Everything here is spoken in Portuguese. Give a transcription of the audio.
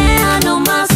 Venha mais.